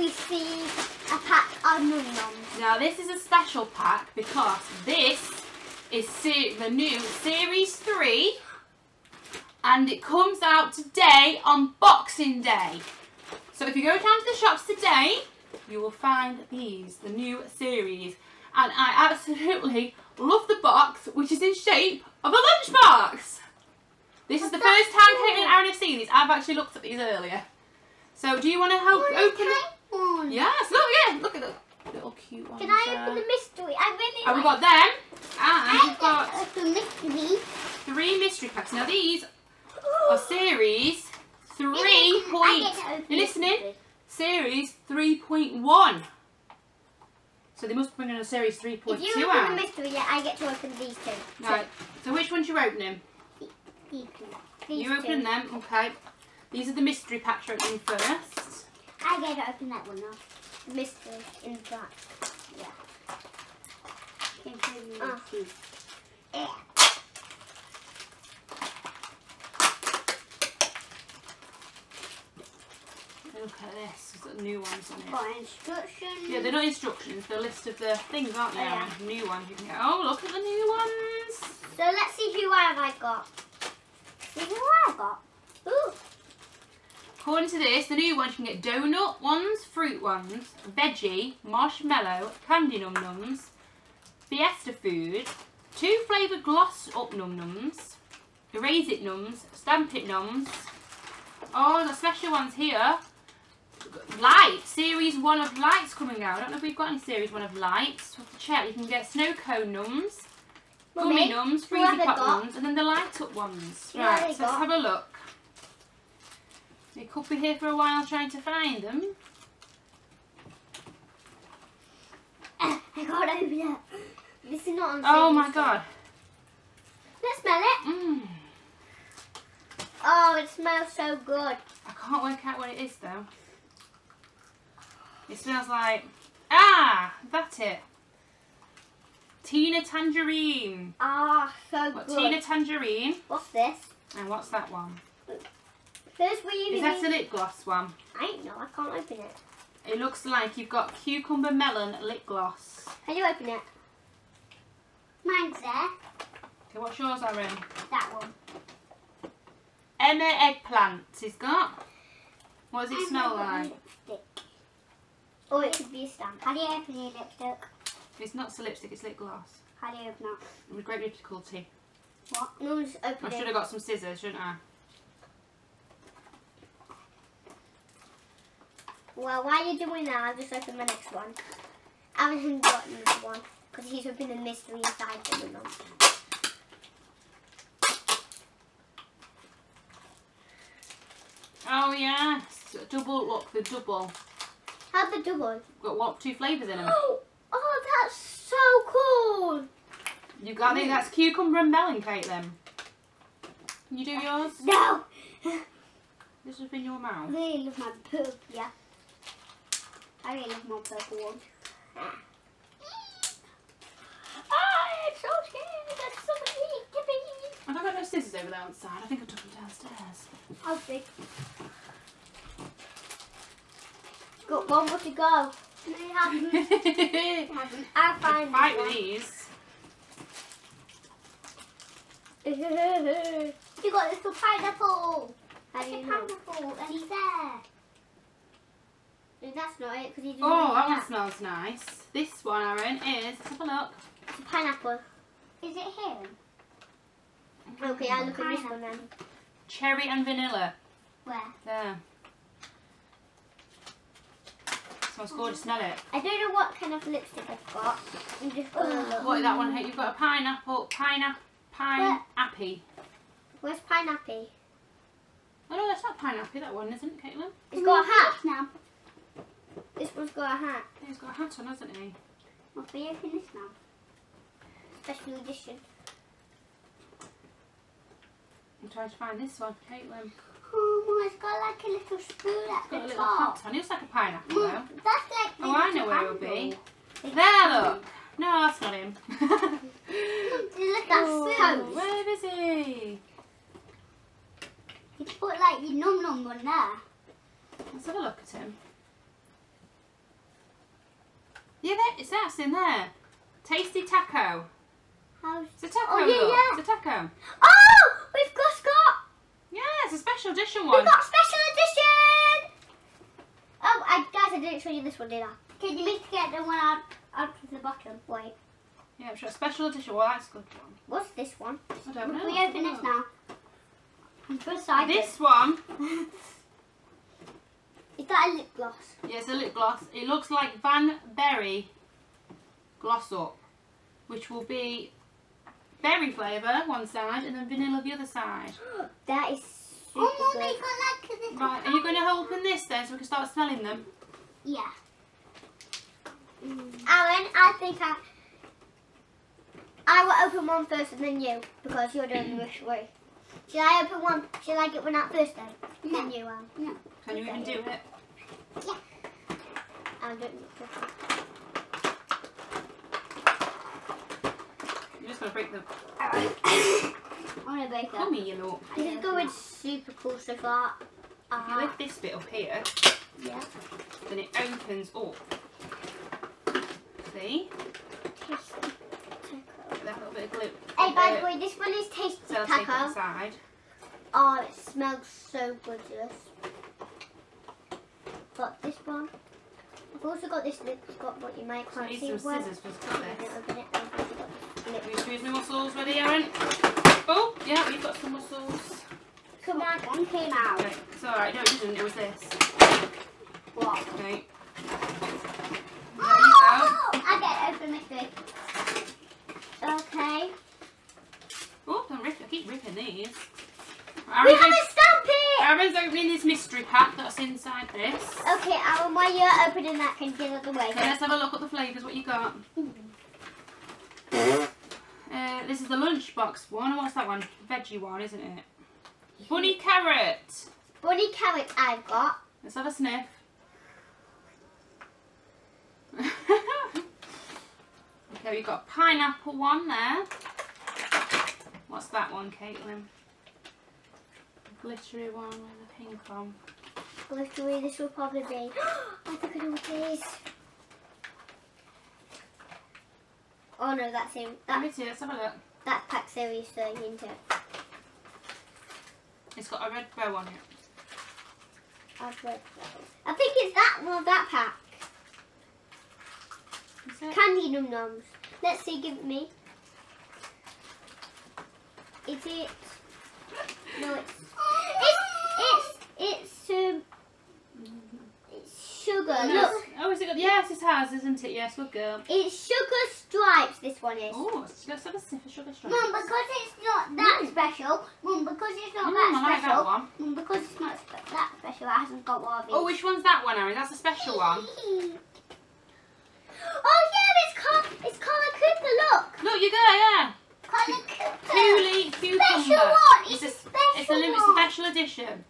receive a pack of Num Noms. Now this is a special pack because this is the new Series 3 and it comes out today on Boxing Day. So if you go down to the shops today, you will find these, the new series. And I absolutely love the box, which is in shape of a lunchbox. This is the first time. Caitlin and Aaron have seen these. I've actually looked at these earlier. So do you want to help open it? One. Yes, look, yeah, look at the little cute ones. Can I there. open the mystery? I really And we've got them, and we've got open mystery. three mystery packs. Now these are series three point. get to open You listening? mystery. Series three point one. So they must bring in a series three point If you open out. the mystery, yeah, I get to open these two. Right. So which ones you opening? These You open two. them. Okay. These are the mystery packs you're opening first. I get to open that one now. The mystery in the back. Yeah. Oh. Yeah. Look at this. There's got new ones on it. Got instructions. Yeah, they're not instructions. They're a list of the things, aren't they? Oh, yeah. Aaron? New ones you can get. Oh, look at the new ones. So let's see who I have I got. See who I got. According to this, the new ones you can get donut ones, fruit ones, veggie, marshmallow, candy num nums, fiesta food, two flavoured gloss up num nums, erase it nums, stamp it nums. Oh, the special ones here. Light, series one of lights coming out. I don't know if we've got any series one of lights. We'll have to check. You can get snow cone nums, gummy Mummy, nums, who have freezy pop nums, and then the light up ones. Who have I Right, so let's have a look. You could be here for a while trying to find them. I got over it. This is not on Oh my god. Let's smell it. Mm. Oh, it smells so good. I can't work out what it is though. It smells like ah, that's it. Tina Tangerine. Ah, so What good. Tina Tangerine? What's this? And what's that one? First we Is that the lip gloss one? I don't know. I can't open it. It looks like you've got cucumber melon lip gloss. Can you open it? Mine's there. Okay, what's yours, Aaron? That one. Emma eggplant. He's got. What does it smell like? Lipstick. Or it could be a stamp. How do you open your lipstick? It's not a lipstick, it's lip gloss. How do you open it? With great difficulty. What? No, just open I should have got some scissors, shouldn't I? Well, while you're doing that, I'll just open my next one. I haven't got this one because he's opening the mystery inside the window. Oh yes, double. Look, the double. How's the double? Got what? Two flavours in them. Oh, oh that's so cool. You got. I think that's cucumber and melon, Caitlin. Can you do yours? No. This has been your I mouth. really love my purple, yeah. I really love my purple one. Ah, I'm so scared. There's so much meat. Yippee. Have I got no scissors over there on the side? I think I took them downstairs. How big? Got one more to go. No, you haven't. You haven't. I'll find Fight one. these. you got a little pineapple. How do It's a know? pineapple, and he's there. No, that's not it because he didn't. Oh, know that one smells nice. This one, Aaron, is. Let's have a look. It's a pineapple. Is it him? Okay, I'll look at this one then. Cherry and vanilla. Where? There. Smells good. Smell it. I don't know what kind of lipstick I've got. I'm just gonna look. What that one? here? You've got a pineapple, pineapple, pine Where? appy. Where's pineapple? Oh no, that's not pineapple. That one isn't, Caitlin. It's got a hat. now. Got a hat. He's got a hat on, hasn't he? What we open this now? Special edition. I'm trying to find this one, Caitlin. Oh, it's got like a little spoon at It's got a little top. hat on. It looks like a pineapple though. Mm, That's like Oh, I know where it'll be. handle. There, look. No, that's not him. Look at that Oh, spoon. where is he? You put like your num num on there. Let's have a look at him. Yeah, there, it's us in there. Tasty taco. How's... It's a taco. Oh, yeah, look. yeah. It's a taco. Oh! We've just got... Yeah, it's a special edition one. We've got special edition! Oh, I, guys, I didn't show you this one, did I? Can you make get the one out, out of the bottom? Wait, Yeah, sure. Special edition. Well, that's a good one. what's this one? I don't know. We open this now. I'm so excited. This one, that a lip gloss? yeah, it's a lip gloss. It looks like Van Berry gloss up, which will be berry flavour one side and then vanilla the other side. That is super Oh, mommy, good. got like. Right, are you going to open this then so we can start smelling them? Yeah. Aaron, I think I... I will open one first and then you, because you're doing the rush way. Shall I open one? Shall I get one out first then? No. Then you, um. Can you even do it? I'll do it. You're just going to break the I want to break it. gummy, you know. This is going super cool so far. If you Uh, lift this bit up here, yeah. then it opens up. See? Tasty that little bit of glue. Hey, by Uh, the way, this one is tasty Sellotape at the taco. side. Oh, it smells so good, yes. Got this one. I've also got this lip spot, but you might can't need see some scissors to cut Open it, this. open it, open it. Got lip- Have you squeezed my muscles ready, Aaron? Oh, yeah, you've got some muscles. Come on, one came out. Okay, it's alright, no it didn't, it was this. What? Okay. There you go. Oh, I get open mystery. Okay. Oh, don't rip, I keep ripping these. We Aaron's, have op- a stamp it! Aaron's opening this mystery pack that's inside this. Okay, Aaron, while you're opening that, can you get out of the way? Okay, let's have a look at the flavours, what you got. Uh, this is the lunchbox one. What's that one? Veggie one, isn't it? Bunny carrot. Bunny carrot I've got. Let's have a sniff. okay, we've got pineapple one there. What's that one, Caitlin? Glittery one with the pink on. Glittery, this will probably be. I think I know what it is. Oh no, that's. Let That, me see, let's have a look. that's pack series 30 into it. It's got a red bow on it. I've read that. I think it's that one of that pack. Candy Num Nums. Let's see, give it me. Is it? No. It's. It's. It's. Um. It's sugar. No, Look, Oh, is it got? Yes, it has, isn't it? Yes, good girl. it's sugar stripes. This one is. Oh, let's have a sniff of sugar stripes. Mum, because it's not that special. Mum, because it's not Mm, that I like special. that one. Mum, because it's not spe- that special, it hasn't got one of these. Oh, which one's that one, Aaron? That's a special one. Oh yeah, it's called. It's called a Cooper. Look. Look, you go, yeah. Colour Cooper. Cooley cucumber. Special one. It's, It's a a, special it's a limit one. special edition.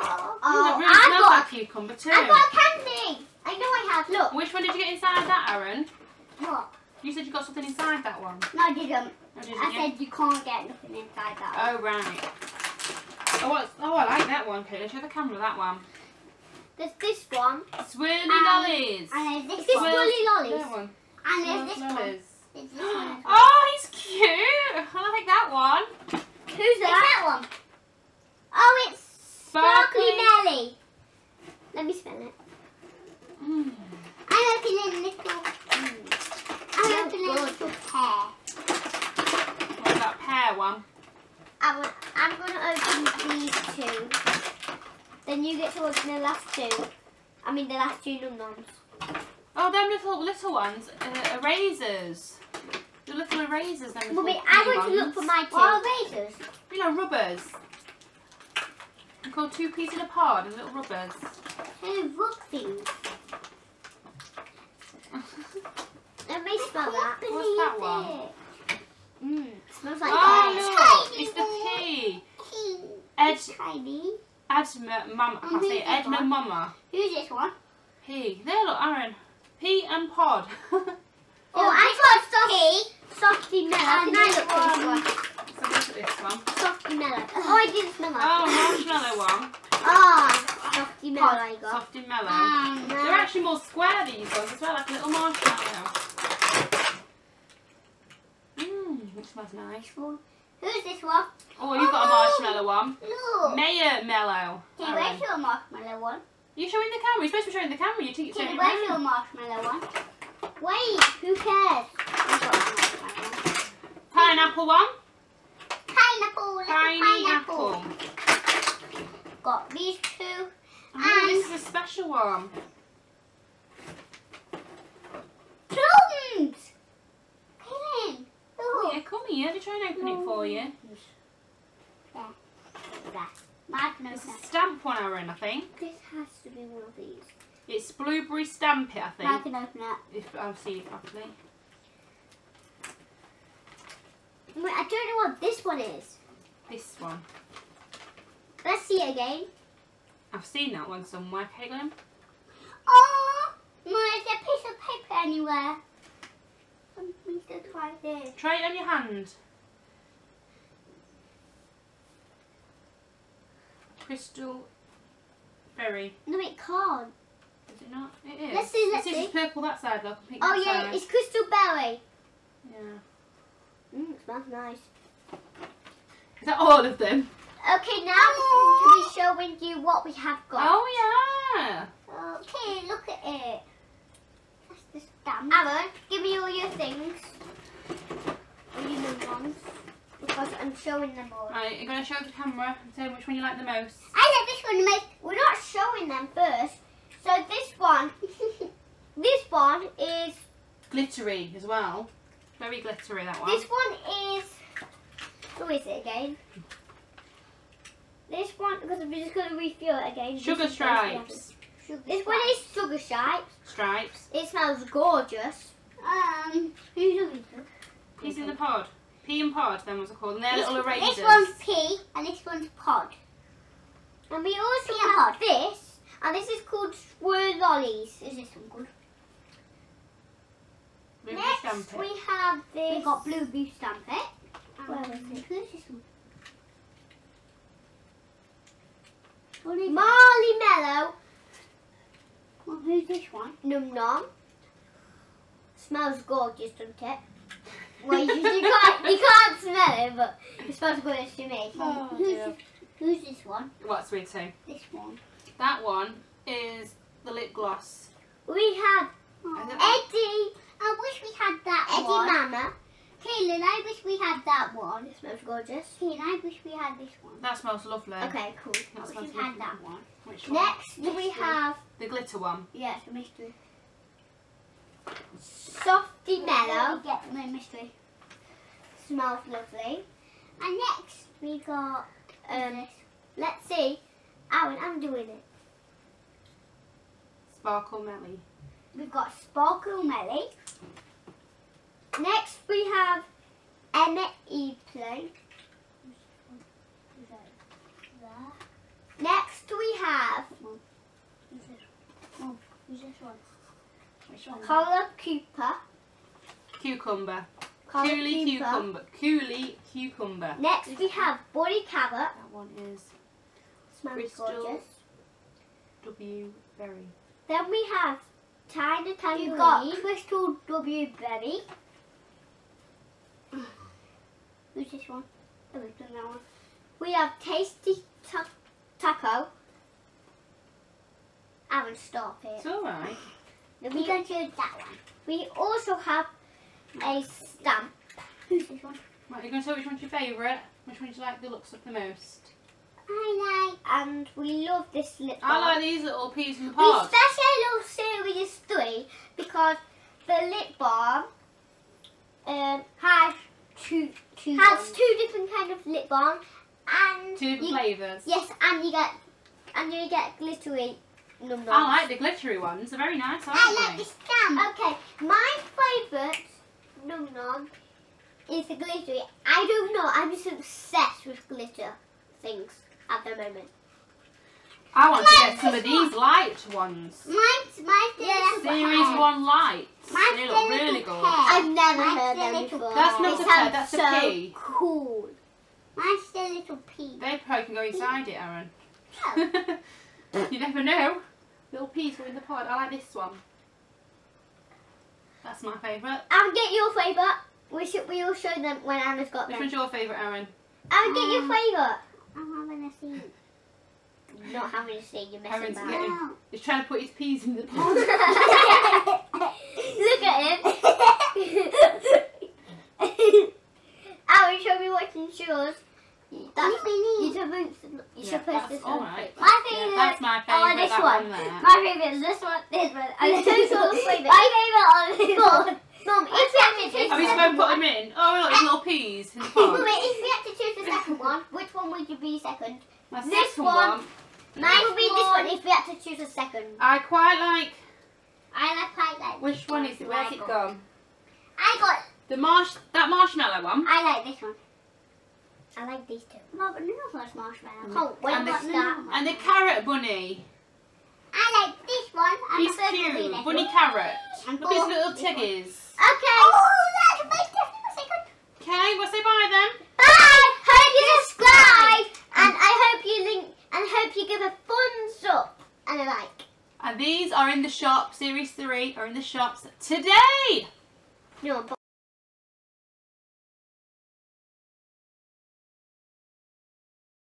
Oh. Really I smells got. cucumber too. I got candy. I know I have. Look. Which one did you get inside that, Aaron? What? You said you got something inside that one. No, I didn't. Oh, did I you? said you can't get nothing inside that. Oh, right. Oh, oh, I like that one, Caitlin. Show the camera that one. There's this one. Swirly Um, lollies. And there's this one. That Lollies? one. And there's this Swirly one. lollies. There's this one. Oh, he's cute. I like that one. Who's that? that one? Oh, it's Sparkly. Nelly. Let me spell it. Mm. I'm opening a little. I'm Oh, opening a little pear. What's that pear one? I want, I'm going to open these two. Then you get to open the last two. I mean the last two num noms. Oh, them little little ones. Uh, erasers. The little erasers. Them Mummy, I want to look for my What are two. razors? You know, rubbers. They're called two peas in a pod, and little rubbers. Two book things. Let me smell that. What's that one? Mmm, smells like oh, look! It's the pea. Ed. Ed, Tiny. Edna, mama, I can't say who's it. this Edna one? mama. Who's this one? Pea. There, look, Aaron. Pea and pod. Oh, I got soft, softy mellow. And I look at this one. one? so look at this one. Softy mellow. Oh, I didn't smell that. Oh, marshmallow one. Oh, Softy mellow I got. Soft mellow. Um, They're actually more square these ones as well, like a little marshmallow. Mmm, it smells nice. Who's this one? Oh, you've got a Oh. marshmallow one. Look. Mayor mellow. Okay, where's your marshmallow one? You showing the camera? You're supposed to be showing the camera. You think you're showing where's your marshmallow one? Wait, who cares? I've got a marshmallow. Pineapple one. Pineapple, Pineapple. pineapple. Got these two. Oh, this is a special one. Plums! Kaylin, Oh, look. yeah, come here. Let me try and open it for you. There. Magna. It's a stamp one, Aaron, I think. This has to be one of these. It's blueberry stamp it, I think. I can open it. If I've seen it properly. Wait, I don't know what this one is. This one. Let's see it again. I've seen that one somewhere, Caitlin. Oh, there's a piece of paper anywhere. To try this. Try it on your hand. Crystal berry. No, it can't. Is it not? It is. Let's see, let's this is purple that side, look. Pink Oh yeah, side. it's crystal berry. Yeah. Mm, it smells nice. Is that all of them? Okay, now to be showing you what we have got. Oh yeah. Okay, look at it. That's the stamp. Aaron, give me all your things. All your new ones. Because I'm showing them all. Right, you're gonna show the camera and say which one you like the most. I like this one the most. We're not showing them first. So this one, this one is, Glittery as well. Very glittery that one. this one is, who is it again? This one, because I'm just going to refill it again. Sugar just in case we haven't. stripes. Sugar This one is sugar stripes. Stripes. It smells gorgeous. Um, who's looking for? Peas in the pod. Pea and pod, then ones are called. And they're This, little erasers. this one's pea and this one's pod. And we also Pea and have pod. this, and this is called swirl lollies. Is this one good? Ruby stamp it. we have this. We've got blue bee stamp it. Where Um, it? Who's this one? Marley Mellow Well, who's this one? Num Num. Smells gorgeous, doesn't it? Well, you, you can't you can't smell it, but it smells gorgeous to me. Oh, who's, dear. this, who's this one? What's sweet tea? This one. That one is the lip gloss. We have Oh. Eddie I wish we had that Eddie one. Mama. Kaylin, I wish we had that one. It smells gorgeous. Kaylin, I wish we had this one. That smells lovely. Okay, cool. I That wish smells we had that one. Which one? Next we have The glitter one. Yes, a mystery. Softy Let Mellow. me get my mystery. Smells lovely. And next we got Um, this. let's see. Aaron, I'm doing it. Sparkle Melly. We've got Sparkle Melly. Next we have Emma Epley. Next we have Who's this one? Oh, who's this one? Which one? Collar Cooper. Cucumber. Collar Cooley Cooper. cucumber. Cooley cucumber. Next we have Body Carrot. That one is Smells Bristol. gorgeous. W berry. Then we have Tiny We've got Crystal W Berry. Who's this one? Oh, we've done that one. We have Tasty ta- Taco. Aaron, stop It's it. alright. Then We we, can do that one. we also have a stamp. Who's this one? Right, you're going to tell which one's your favourite? Which one do you like the looks of the most? I like. And we love this lip balm. I like these little peas in the We special series three because the lip balm um, has Two, two has two different kind of lip balm and Two you, flavours. yes, and you get and you get glittery num I like the glittery ones. They're very nice, aren't I like they? the stamp. Okay, my favourite num num is the glittery. I don't know. I'm just obsessed with glitter things at the moment. I want to get some of this these light ones. Mine's my Yes, Series 1 lights. Mine's They the look really little good. pear. I've never Mine's heard the them before. That's not It a pear, sounds that's a so pea. cool. Mine's the little pea. They probably can go inside it, Aaron. Oh. You never know. Little peas go in the pod. I like this one. That's my favourite. I'll get your favourite. We should we all show them when Anna's got Which them. one's your favourite, Aaron? I'll get your Um, favourite. I'm having a seat. Not having to see you're messing about. getting- No. Oh. He's trying to put his peas in the pot. Look at him. Aaron, shall we watching yours? That's Only you're supposed to, you're Yeah, supposed that's to alright. it. My Yeah, favourite. that's my Oh, favourite. this that one. there. My favourite is this one, this one, and It's this total one. favourite. My favourite are this one. Mum, if we had to choose Are we supposed to put one, them in? Oh, look, there's little peas in the Wait, pod. if we had to choose the second one, which one would you be second? My This second one. Mine would be this one if we had to choose a second. I quite like. I like quite like Which this one is it? Where's it gone? I got. The marsh, that marshmallow one. I like this one. I like these two. Well, but none of us marshmallow. Mm. Oh, wait, and, the, what's and the carrot bunny. I like this one. And He's the cute. Bunny one. carrot. And Look at his oh, little tiggies. Okay. Oh, that's my second. Okay, we'll say bye then. Bye. Hope you subscribe, and I hope you link, and hope you give a thumbs up and a like. And these are in the shop. Series 3 are in the shops today. No,